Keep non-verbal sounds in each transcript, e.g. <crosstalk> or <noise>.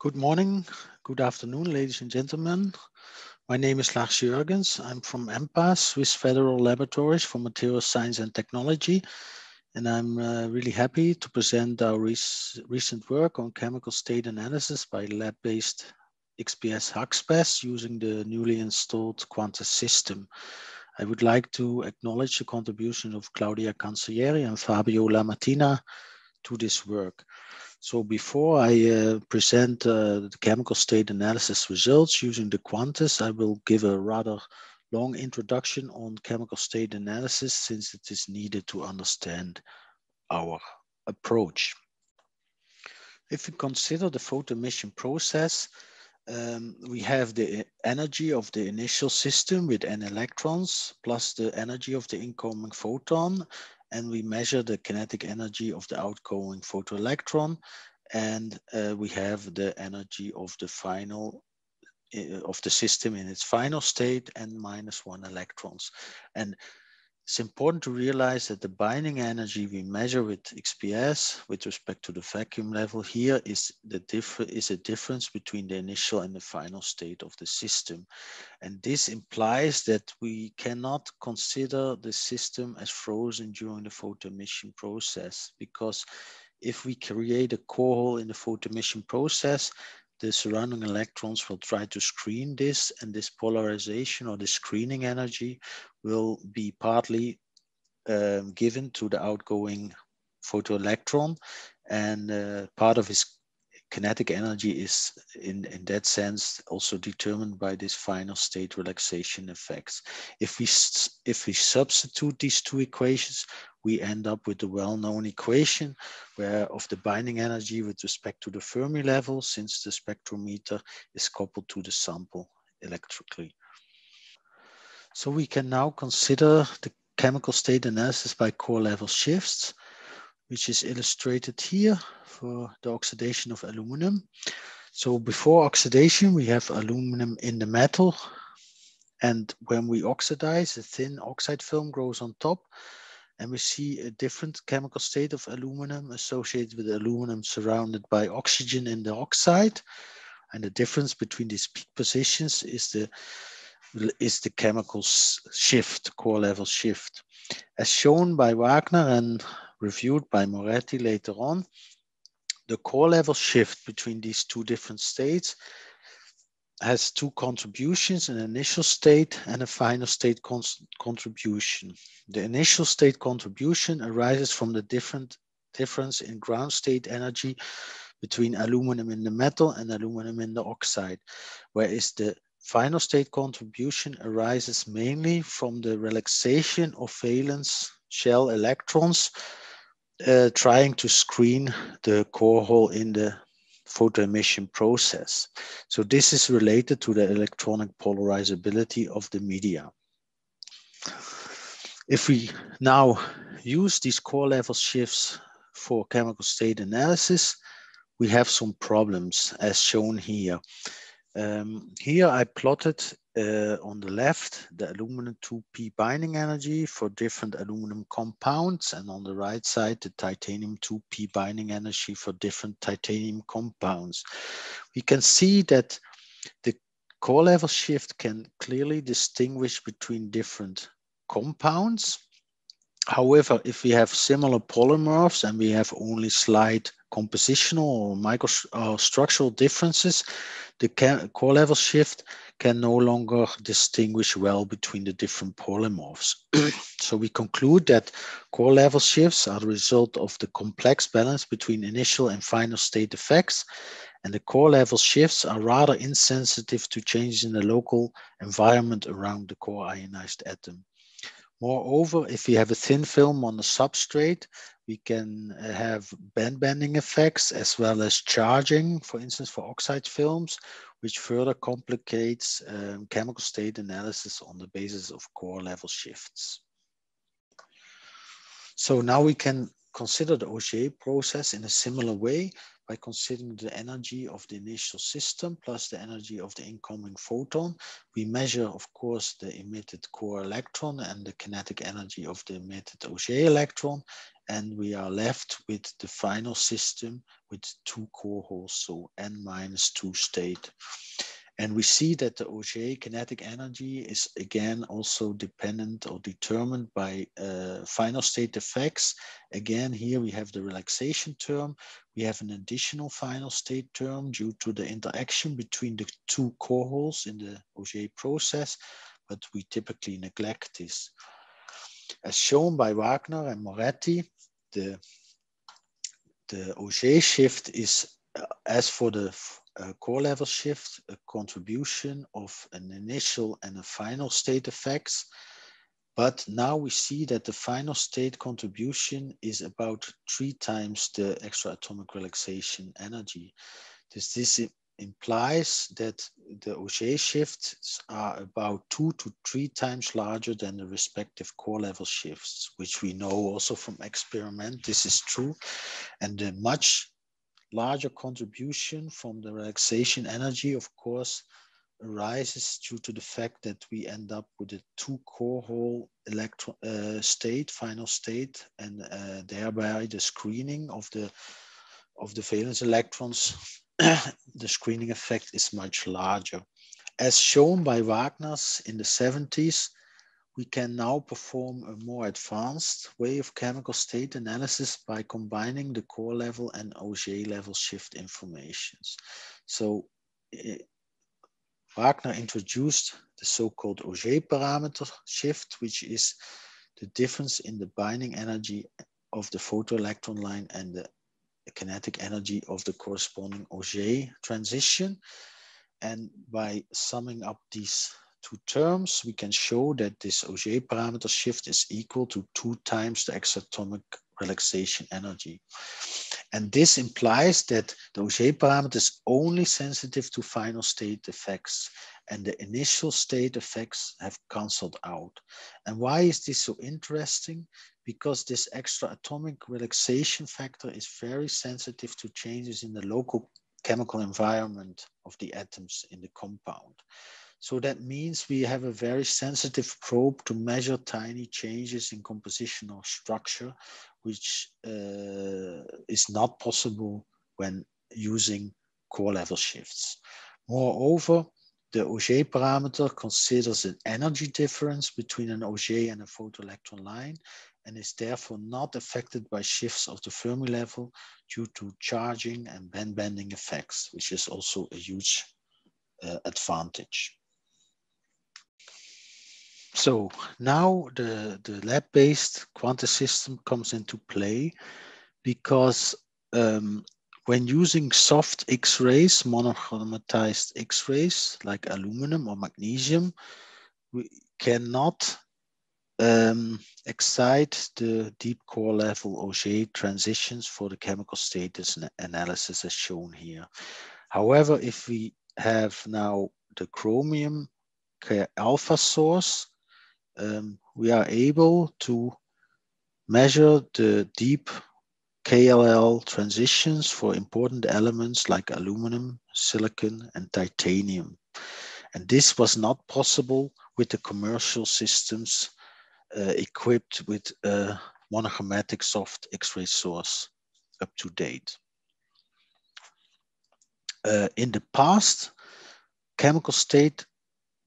Good morning, good afternoon, ladies and gentlemen. My name is Lars Jeurgens. I'm from EMPA, Swiss Federal Laboratories for Materials Science and Technology. And I'm uh, really happy to present our recent work on chemical state analysis by lab-based XPS HAXPES using the newly installed Quantes system. I would like to acknowledge the contribution of Claudia Cancellieri and Fabio Lamattina to this work. So before I uh, present uh, the chemical state analysis results using the Quantes, I will give a rather long introduction on chemical state analysis since it is needed to understand our approach. If we consider the photoemission process, um, we have the energy of the initial system with n electrons plus the energy of the incoming photon and we measure the kinetic energy of the outgoing photoelectron and uh, we have the energy of the final uh, of the system in its final state and minus one electrons. And it's important to realize that the binding energy we measure with XPS with respect to the vacuum level here is the diff is a difference between the initial and the final state of the system. And this implies that we cannot consider the system as frozen during the photoemission process because if we create a core hole in the photoemission process, the surrounding electrons will try to screen this and this polarization or the screening energy will be partly um, given to the outgoing photoelectron and uh, part of its kinetic energy is in, in that sense also determined by this final state relaxation effects. If we, if we substitute these two equations, we end up with the well-known equation where of the binding energy with respect to the Fermi level, since the spectrometer is coupled to the sample electrically. So we can now consider the chemical state analysis by core level shifts, which is illustrated here for the oxidation of aluminum. So before oxidation, we have aluminum in the metal. And when we oxidize, a thin oxide film grows on top and we see a different chemical state of aluminum associated with aluminum surrounded by oxygen in the oxide. And the difference between these peak positions is the is the chemical shift, core level shift. As shown by Wagner and reviewed by Moretti later on, the core level shift between these two different states has two contributions, an initial state and a final state con contribution. The initial state contribution arises from the different difference in ground state energy between aluminum in the metal and aluminum in the oxide, whereas the final state contribution arises mainly from the relaxation of valence shell electrons uh, trying to screen the core hole in the photoemission process. So this is related to the electronic polarizability of the media. If we now use these core level shifts for chemical state analysis, we have some problems as shown here. Um, here I plotted uh, on the left the aluminum 2p binding energy for different aluminum compounds and on the right side the titanium 2p binding energy for different titanium compounds. We can see that the core level shift can clearly distinguish between different compounds. However, if we have similar polymorphs and we have only slight compositional or microstructural uh, differences, the core level shift can no longer distinguish well between the different polymorphs. <clears throat> so we conclude that core level shifts are the result of the complex balance between initial and final state effects, and the core level shifts are rather insensitive to changes in the local environment around the core ionized atom. Moreover, if we have a thin film on the substrate, we can uh, have band bending effects as well as charging, for instance, for oxide films, which further complicates um, chemical state analysis on the basis of core level shifts. So now we can consider the Auger process in a similar way, by considering the energy of the initial system plus the energy of the incoming photon. We measure, of course, the emitted core electron and the kinetic energy of the emitted Auger electron. And we are left with the final system with two core holes, so n minus two state. And we see that the Auger kinetic energy is again also dependent or determined by uh, final state effects. Again, here we have the relaxation term. We have an additional final state term due to the interaction between the two core holes in the Auger process, but we typically neglect this. As shown by Wagner and Moretti, the, the Auger shift is, uh, as for the a core level shift, a contribution of an initial and a final state effects. But now we see that the final state contribution is about three times the extra atomic relaxation energy. This, this implies that the Auger shifts are about two to three times larger than the respective core level shifts, which we know also from experiment, this is true. And the much larger contribution from the relaxation energy, of course, arises due to the fact that we end up with a two core hole electron uh, state, final state, and uh, thereby the screening of the of the valence electrons, <coughs> the screening effect is much larger. As shown by Wagner's in the 70s, we can now perform a more advanced way of chemical state analysis by combining the core level and Auger level shift informations. So uh, Wagner introduced the so-called Auger parameter shift, which is the difference in the binding energy of the photoelectron line and the kinetic energy of the corresponding Auger transition. And by summing up these two terms, we can show that this Auger parameter shift is equal to two times the exatomic relaxation energy. And this implies that the Auger parameter is only sensitive to final state effects and the initial state effects have cancelled out. And why is this so interesting? Because this extra atomic relaxation factor is very sensitive to changes in the local chemical environment of the atoms in the compound. So that means we have a very sensitive probe to measure tiny changes in composition or structure, which uh, is not possible when using core level shifts. Moreover, the Auger parameter considers an energy difference between an Auger and a photoelectron line and is therefore not affected by shifts of the Fermi level due to charging and band bending effects, which is also a huge uh, advantage. So now the, the lab-based Quantes system comes into play because um, when using soft X-rays, monochromatized X-rays like aluminum or magnesium, we cannot um, excite the deep core level Auger transitions for the chemical status analysis as shown here. However, if we have now the chromium alpha source, um, we are able to measure the deep KLL transitions for important elements like aluminum, silicon, and titanium. And this was not possible with the commercial systems uh, equipped with a monochromatic soft X-ray source up to date. Uh, in the past, chemical state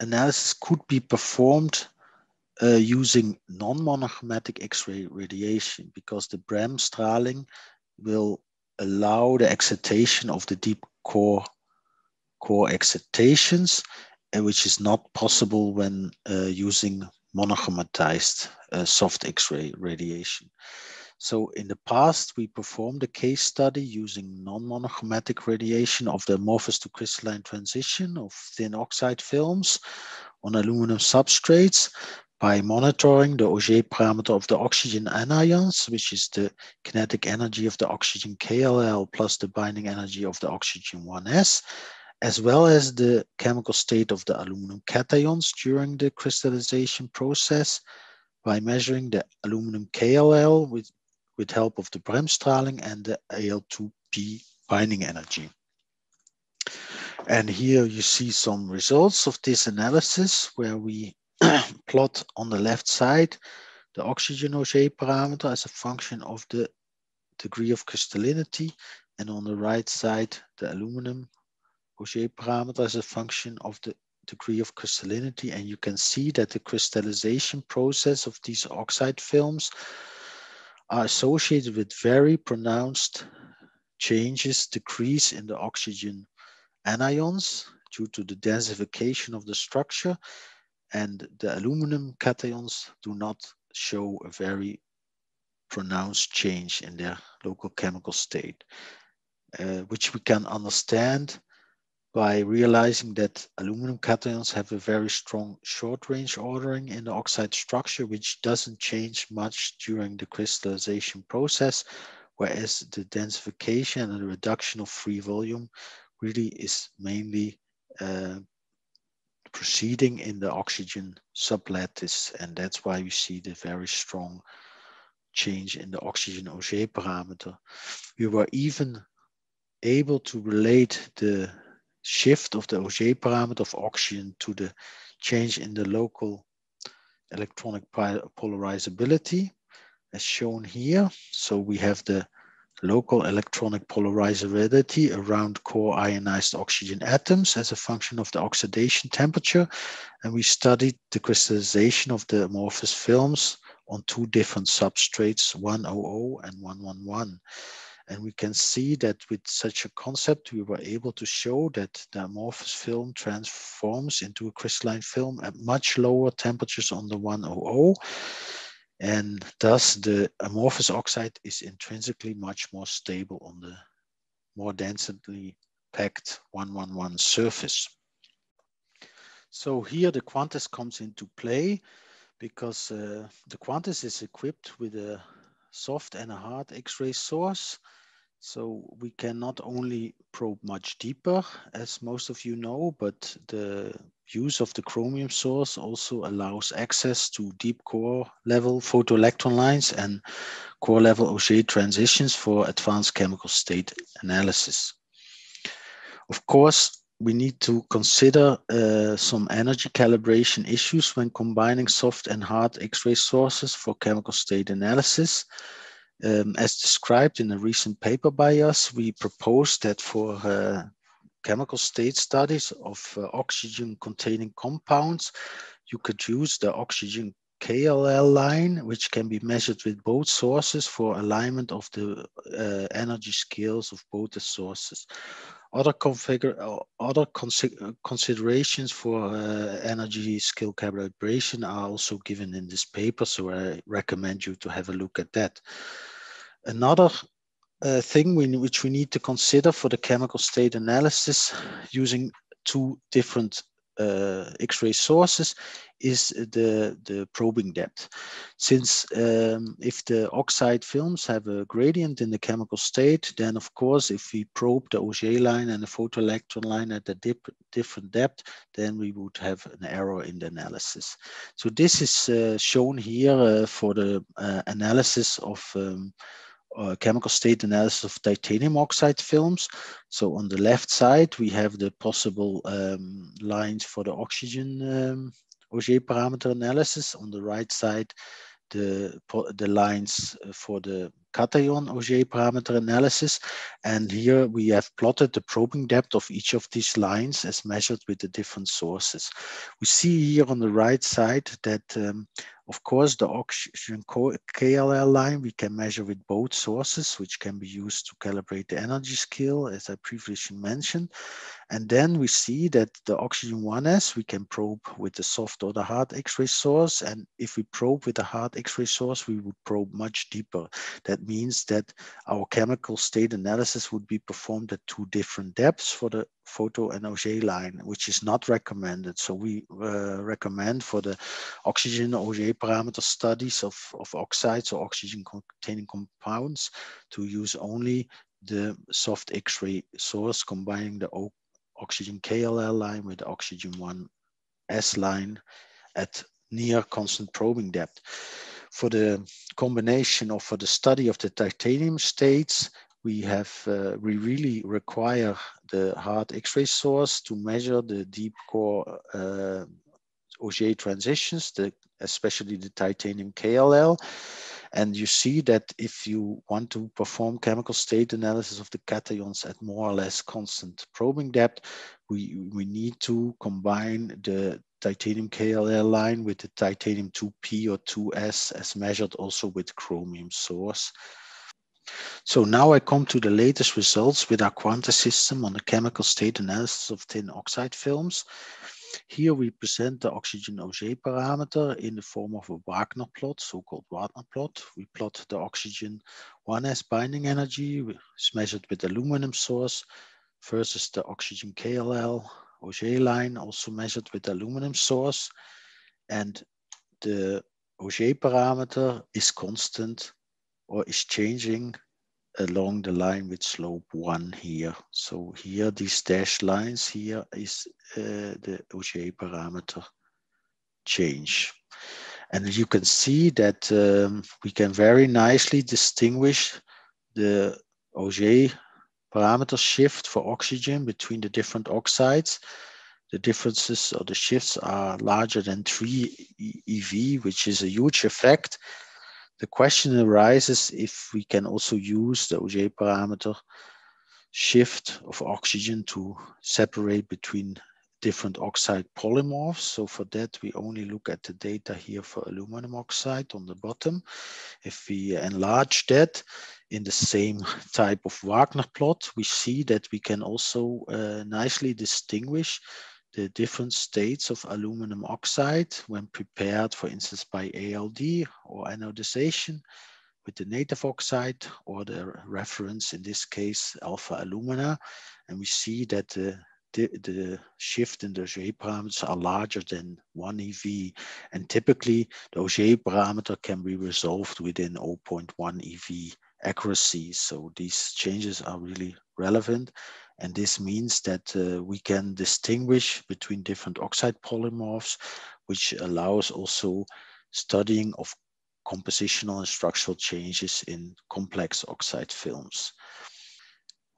analysis could be performed uh, using non-monochromatic X-ray radiation because the bremsstrahlung will allow the excitation of the deep core core excitations, uh, which is not possible when uh, using monochromatized uh, soft X-ray radiation. So in the past, we performed a case study using non-monochromatic radiation of the amorphous to crystalline transition of thin oxide films on aluminum substrates by monitoring the Auger parameter of the oxygen anions, which is the kinetic energy of the oxygen KLL plus the binding energy of the oxygen 1s, as well as the chemical state of the aluminum cations during the crystallization process by measuring the aluminum KLL with, with help of the bremsstrahlung and the AL2P binding energy. And here you see some results of this analysis where we <clears throat> plot on the left side. The oxygen Auger parameter as a function of the degree of crystallinity and on the right side the aluminum Auger parameter as a function of the degree of crystallinity and you can see that the crystallization process of these oxide films are associated with very pronounced changes, decrease in the oxygen anions due to the densification of the structure and the aluminum cations do not show a very pronounced change in their local chemical state, uh, which we can understand by realizing that aluminum cations have a very strong short range ordering in the oxide structure, which doesn't change much during the crystallization process, whereas the densification and the reduction of free volume really is mainly uh, proceeding in the oxygen sublattice. And that's why we see the very strong change in the oxygen Auger parameter. We were even able to relate the shift of the Auger parameter of oxygen to the change in the local electronic polarizability as shown here. So we have the local electronic polarizability around core ionized oxygen atoms as a function of the oxidation temperature. And we studied the crystallization of the amorphous films on two different substrates, 100 and 111. And we can see that with such a concept, we were able to show that the amorphous film transforms into a crystalline film at much lower temperatures on the 100 and thus the amorphous oxide is intrinsically much more stable on the more densely packed 111 surface. So here the Quantes comes into play because uh, the Quantes is equipped with a soft and a hard X-ray source so we can not only probe much deeper, as most of you know, but the use of the chromium source also allows access to deep core level photoelectron lines and core level Auger transitions for advanced chemical state analysis. Of course, we need to consider uh, some energy calibration issues when combining soft and hard X-ray sources for chemical state analysis. Um, as described in a recent paper by us, we propose that for uh, chemical state studies of uh, oxygen containing compounds, you could use the oxygen KLL line, which can be measured with both sources for alignment of the uh, energy scales of both the sources. Other, configure, uh, other uh, considerations for uh, energy scale calibration are also given in this paper, so I recommend you to have a look at that. Another thing we, which we need to consider for the chemical state analysis using two different uh, X-ray sources is the, the probing depth. Since um, if the oxide films have a gradient in the chemical state, then of course, if we probe the Auger line and the photoelectron line at a dip, different depth, then we would have an error in the analysis. So this is uh, shown here uh, for the uh, analysis of um, uh, chemical state analysis of titanium oxide films. So on the left side, we have the possible um, lines for the oxygen um, Auger parameter analysis. On the right side, the, the lines for the cation Auger parameter analysis. And here we have plotted the probing depth of each of these lines as measured with the different sources. We see here on the right side that um, of course, the oxygen KLL line we can measure with both sources, which can be used to calibrate the energy scale, as I previously mentioned. And then we see that the oxygen 1s we can probe with the soft or the hard X-ray source. And if we probe with the hard X-ray source, we would probe much deeper. That means that our chemical state analysis would be performed at two different depths for the photo and Auger line, which is not recommended. So we uh, recommend for the oxygen Auger parameter studies of, of oxides or oxygen containing compounds to use only the soft X-ray source combining the o oxygen KLL line with the oxygen 1S line at near constant probing depth. For the combination or for the study of the titanium states, we have uh, we really require the hard X-ray source to measure the deep core uh, transitions, the, especially the titanium KLL. And you see that if you want to perform chemical state analysis of the cations at more or less constant probing depth, we, we need to combine the titanium KLL line with the titanium 2P or 2S as measured also with chromium source. So now I come to the latest results with our Quantes system on the chemical state analysis of tin oxide films. Here we present the oxygen Auger parameter in the form of a Wagner plot, so-called Wagner plot. We plot the oxygen 1s binding energy, which is measured with aluminum source, versus the oxygen KLL Auger line, also measured with aluminum source. And the Auger parameter is constant or is changing along the line with slope one here. So here, these dashed lines here is uh, the Auger parameter change. And you can see that um, we can very nicely distinguish the Auger parameter shift for oxygen between the different oxides. The differences or the shifts are larger than 3 EV, which is a huge effect. The question arises if we can also use the Auger parameter shift of oxygen to separate between different oxide polymorphs. So for that, we only look at the data here for aluminum oxide on the bottom. If we enlarge that in the same type of Wagner plot, we see that we can also uh, nicely distinguish the different states of aluminum oxide when prepared, for instance, by ALD or anodization with the native oxide or the reference, in this case, alpha alumina. And we see that the, the, the shift in the Auger parameters are larger than 1 EV. And typically, the Auger parameter can be resolved within 0.1 EV accuracy. So these changes are really relevant. And this means that uh, we can distinguish between different oxide polymorphs, which allows also studying of compositional and structural changes in complex oxide films.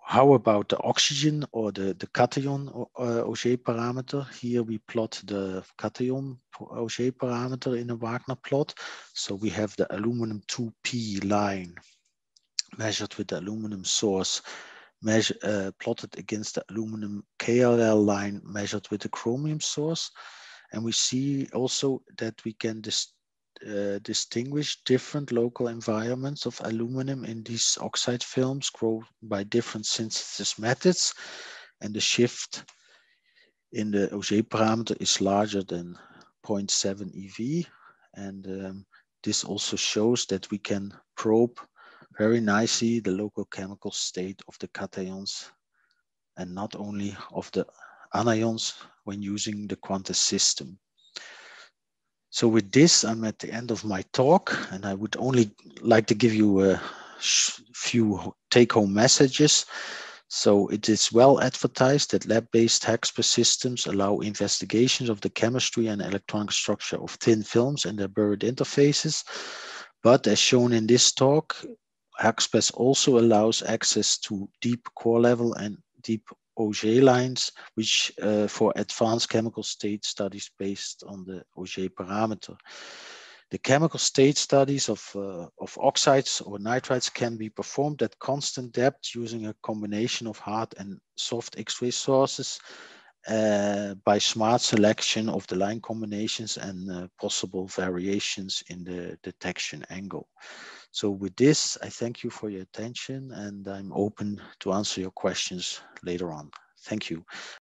How about the oxygen or the, the cation uh, Auger parameter? Here we plot the cation Auger parameter in a Wagner plot. So we have the aluminum 2P line measured with the aluminum source measure, uh, plotted against the aluminum KLL line measured with the chromium source. And we see also that we can dis uh, distinguish different local environments of aluminum in these oxide films grown by different synthesis methods. And the shift in the Auger parameter is larger than 0.7 EV. And um, this also shows that we can probe very nicely the local chemical state of the cations and not only of the anions when using the Quantes system. So with this, I'm at the end of my talk and I would only like to give you a few take-home messages. So it is well advertised that lab-based HAXPES systems allow investigations of the chemistry and electronic structure of thin films and their buried interfaces. But as shown in this talk, HAXPES also allows access to deep core level and deep Auger lines, which uh, for advanced chemical state studies based on the Auger parameter. The chemical state studies of, uh, of oxides or nitrides can be performed at constant depth using a combination of hard and soft X-ray sources uh, by smart selection of the line combinations and uh, possible variations in the detection angle. So with this, I thank you for your attention and I'm open to answer your questions later on. Thank you.